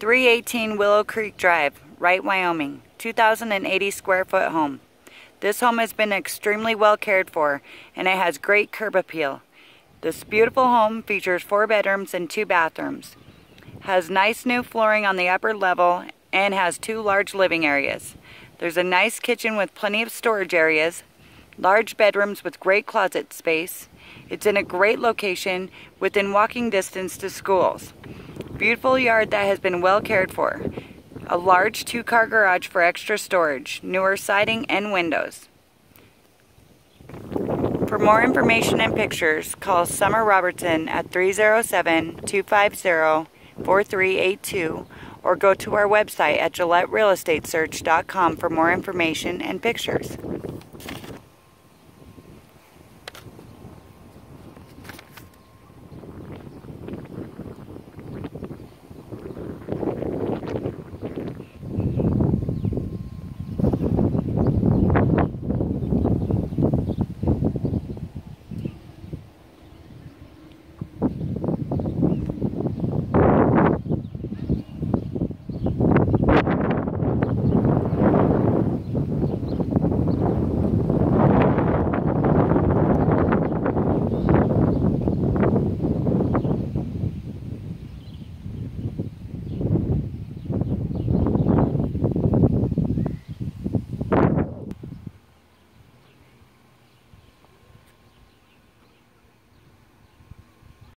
318 Willow Creek Drive, Wright, Wyoming, 2,080 square foot home. This home has been extremely well cared for and it has great curb appeal. This beautiful home features four bedrooms and two bathrooms. Has nice new flooring on the upper level and has two large living areas. There's a nice kitchen with plenty of storage areas, large bedrooms with great closet space. It's in a great location within walking distance to schools. Beautiful yard that has been well cared for. A large two-car garage for extra storage, newer siding and windows. For more information and pictures, call Summer Robertson at 307-250-4382 or go to our website at GilletteRealEstateSearch.com for more information and pictures.